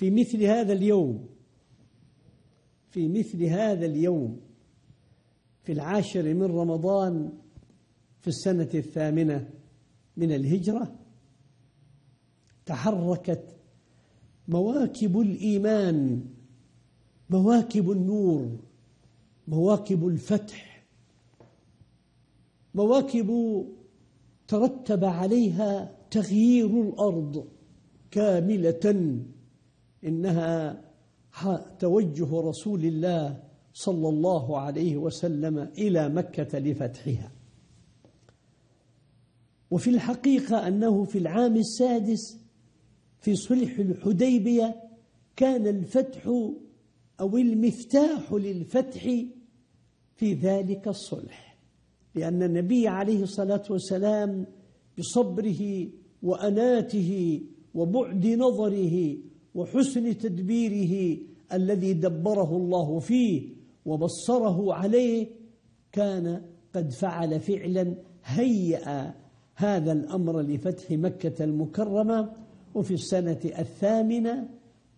في مثل هذا اليوم في مثل هذا اليوم في العاشر من رمضان في السنة الثامنة من الهجرة تحركت مواكب الإيمان مواكب النور مواكب الفتح مواكب ترتب عليها تغيير الأرض كاملة. إنها توجه رسول الله صلى الله عليه وسلم إلى مكة لفتحها. وفي الحقيقة أنه في العام السادس في صلح الحديبية كان الفتح أو المفتاح للفتح في ذلك الصلح لأن النبي عليه الصلاة والسلام بصبره وأناته وبعد نظره وحسن تدبيره الذي دبره الله فيه وبصره عليه كان قد فعل فعلا هيأ هذا الأمر لفتح مكة المكرمة وفي السنة الثامنة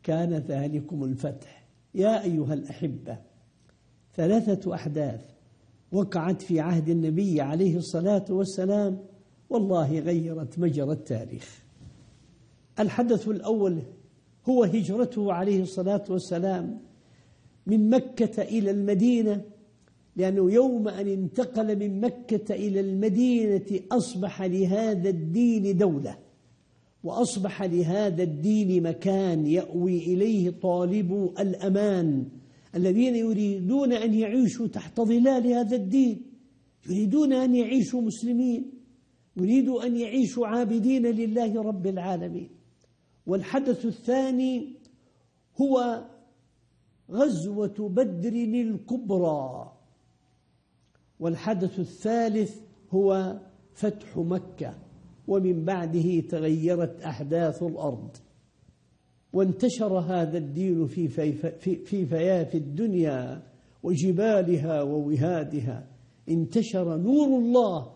كان ذلكم الفتح. يا أيها الأحبة ثلاثة أحداث وقعت في عهد النبي عليه الصلاة والسلام والله غيرت مجرى التاريخ. الحدث الأول هو هجرته عليه الصلاة والسلام من مكة إلى المدينة لأنه يوم أن انتقل من مكة إلى المدينة أصبح لهذا الدين دولة وأصبح لهذا الدين مكان يأوي إليه طالب الأمان الذين يريدون أن يعيشوا تحت ظلال هذا الدين يريدون أن يعيشوا مسلمين يريدوا أن يعيشوا عابدين لله رب العالمين. والحدث الثاني هو غزوة بدر الكبرى. والحدث الثالث هو فتح مكة ومن بعده تغيرت أحداث الأرض. وانتشر هذا الدين في, في, في, في فياف الدنيا وجبالها ووهادها. انتشر نور الله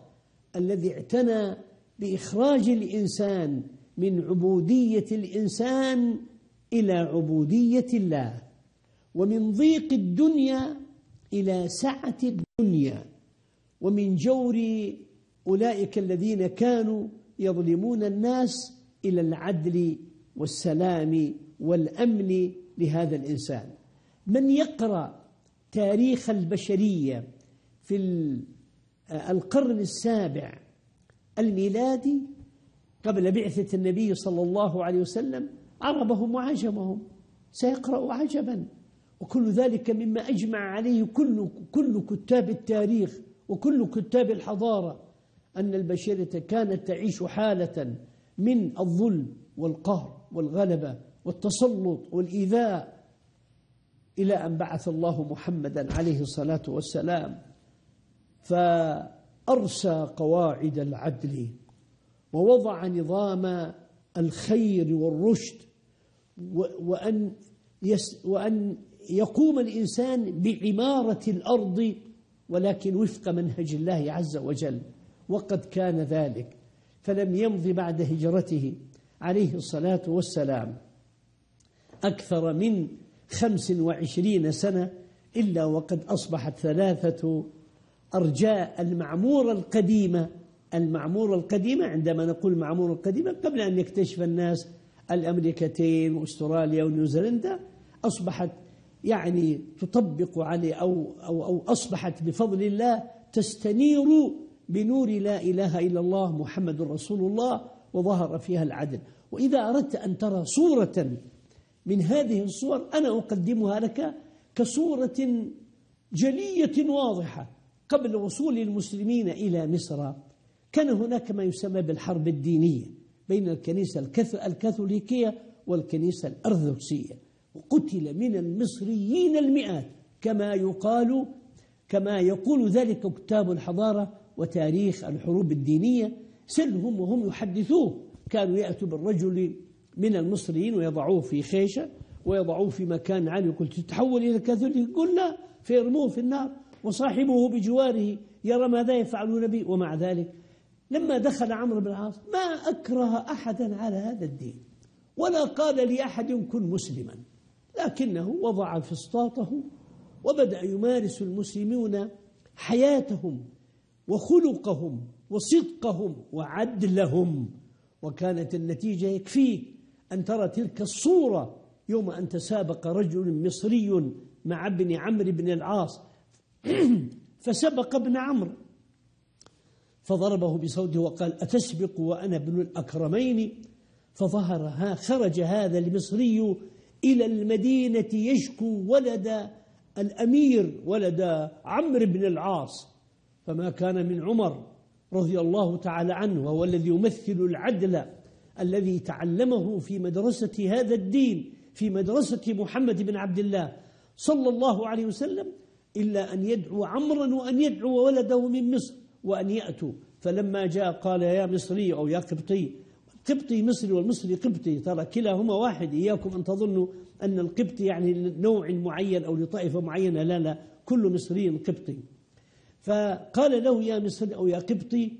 الذي اعتنى بإخراج الإنسان من عبودية الإنسان إلى عبودية الله ومن ضيق الدنيا إلى سعة الدنيا ومن جور أولئك الذين كانوا يظلمون الناس إلى العدل والسلام والأمن لهذا الإنسان. من يقرأ تاريخ البشرية في القرن السابع الميلادي قبل بعثة النبي صلى الله عليه وسلم عربهم وعجمهم سيقرأ عجبا. وكل ذلك مما أجمع عليه كل, كل كتاب التاريخ وكل كتاب الحضارة أن البشرية كانت تعيش حالة من الظلم والقهر والغلبة والتسلط والإيذاء إلى أن بعث الله محمدا عليه الصلاة والسلام. فأرسى قواعد العدل ووضع نظام الخير والرشد وأن, يس وأن يقوم الإنسان بعمارة الأرض ولكن وفق منهج الله عز وجل. وقد كان ذلك. فلم يمض بعد هجرته عليه الصلاة والسلام أكثر من خمس وعشرين سنة إلا وقد أصبحت ثلاثة أرجاء المعمورة القديمة المعمورة القديمة عندما نقول المعمورة القديمة قبل أن يكتشف الناس الأمريكتين وأستراليا ونيوزيلندا أصبحت يعني تطبق عليه أو, أو, أو أصبحت بفضل الله تستنير بنور لا إله إلا الله محمد رسول الله وظهر فيها العدل. وإذا أردت أن ترى صورة من هذه الصور أنا أقدمها لك كصورة جلية واضحة. قبل وصول المسلمين إلى مصر كان هناك ما يسمى بالحرب الدينية بين الكنيسة الكاثوليكية والكنيسة الأرثوذكسية وقتل من المصريين المئات كما يقال كما يقول ذلك كتاب الحضارة وتاريخ الحروب الدينية. سلهم وهم يحدثوه. كانوا يأتوا بالرجل من المصريين ويضعوه في خيشة ويضعوه في مكان عالي. يقول تتحول إلى الكاثوليك؟ يقول لا فيرموه في النار وصاحبه بجواره يرى ماذا يفعلون به ومع ذلك لما دخل عمرو بن العاص ما أكره أحدا على هذا الدين ولا قال لأحد كن مسلما لكنه وضع فسطاطه وبدأ يمارس المسلمون حياتهم وخلقهم وصدقهم وعدلهم وكانت النتيجة يكفيك أن ترى تلك الصورة يوم أن تسابق رجل مصري مع ابن عمرو بن العاص. فسبق ابن عمرو فضربه بصوته وقال أتسبق وأنا ابن الأكرمين؟ فظهر ها خرج هذا المصري إلى المدينة يشكو ولد الأمير ولد عمرو بن العاص. فما كان من عمر رضي الله تعالى عنه وهو الذي يمثل العدل الذي تعلمه في مدرسة هذا الدين في مدرسة محمد بن عبد الله صلى الله عليه وسلم إلا أن يدعو عمرا وأن يدعو ولده من مصر. وأن يأتوا. فلما جاء قال يا مصري أو يا قبطي قبطي مصري والمصري قبطي. ترى كلاهما واحد. إياكم أن تظنوا أن القبطي يعني لنوع معين أو لطائفة معينة. لا لا كل مصري قبطي. فقال له يا مصري أو يا قبطي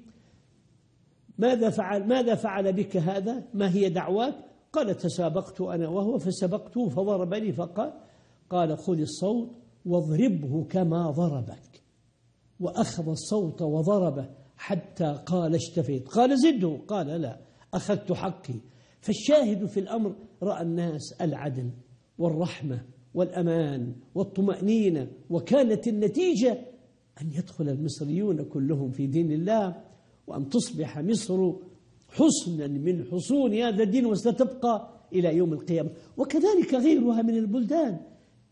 ماذا فعل ماذا فعل بك هذا؟ ما هي دعواك؟ قال تسابقت أنا وهو فسبقته فضربني فقال قال خذ الصوت واضربه كما ضربك. وأخذ الصوت وضربه حتى قال اشتفيت. قال زده. قال لا أخذت حقي. فالشاهد في الأمر رأى الناس العدل والرحمة والأمان والطمأنينة وكانت النتيجة أن يدخل المصريون كلهم في دين الله وأن تصبح مصر حصنا من حصون هذا الدين وستبقى إلى يوم القيامة. وكذلك غيرها من البلدان.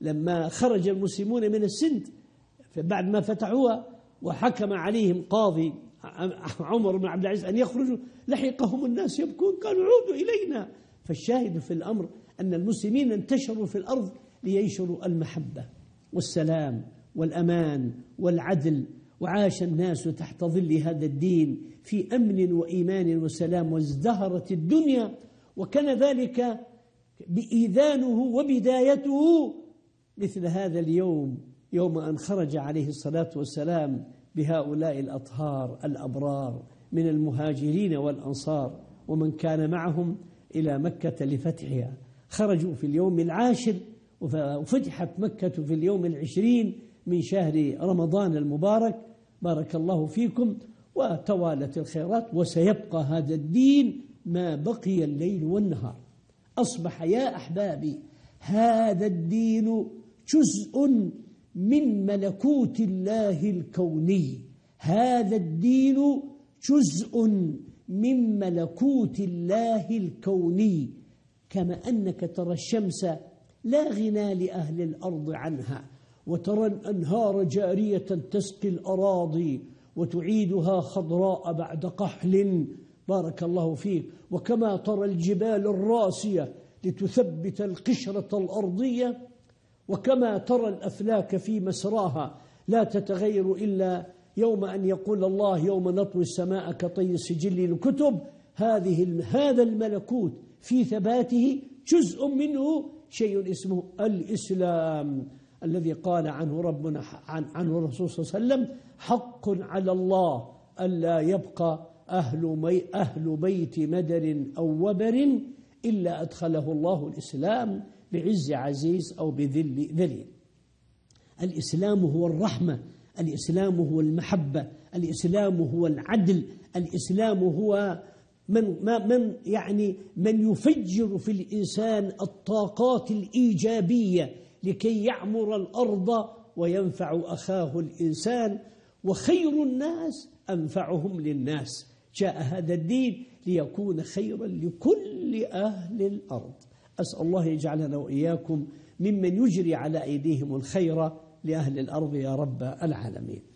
لما خرج المسلمون من السند بعد ما فتحوها وحكم عليهم قاضي عمر بن عبد العزيز أن يخرجوا لحقهم الناس يبكون قالوا عودوا إلينا. فالشاهد في الأمر أن المسلمين انتشروا في الأرض لينشروا المحبة والسلام والأمان والعدل. وعاش الناس تحت ظل هذا الدين في أمن وإيمان وسلام وازدهرت الدنيا. وكان ذلك بإيذانه وبدايته مثل هذا اليوم. يوم أن خرج عليه الصلاة والسلام بهؤلاء الأطهار الأبرار من المهاجرين والأنصار ومن كان معهم إلى مكة لفتحها. خرجوا في اليوم العاشر وفتحت مكة في اليوم العشرين من شهر رمضان المبارك. بارك الله فيكم وتوالت الخيرات وسيبقى هذا الدين ما بقي الليل والنهار. أصبح يا أحبابي هذا الدين جزء من ملكوت الله الكوني. هذا الدين جزء من ملكوت الله الكوني. كما أنك ترى الشمس لا غنى لأهل الأرض عنها وترى الأنهار جارية تسقي الأراضي وتعيدها خضراء بعد قحل. بارك الله فيك. وكما ترى الجبال الراسية لتثبت القشرة الأرضية وكما ترى الأفلاك في مسراها لا تتغير إلا يوم أن يقول الله يوم نطوي السماء كطي سجل الكتب هذه هذا الملكوت في ثباته جزء منه شيء اسمه الإسلام الذي قال عنه ربنا عن عنه الرسول صلى الله عليه وسلم حق على الله ألا يبقى أهل, مي أهل بيت مدر أو وبر إلا أدخله الله الإسلام. بعز عزيز أو بذل ذليل. الإسلام هو الرحمة الإسلام هو المحبة الإسلام هو العدل الإسلام هو من ما من يعني من يفجر في الإنسان الطاقات الإيجابية لكي يعمر الأرض وينفع أخاه الإنسان وخير الناس أنفعهم للناس. جاء هذا الدين ليكون خيرا لكل أهل الأرض. أسأل الله يجعلنا وإياكم ممن يجري على أيديهم الخير لأهل الأرض يا رب العالمين.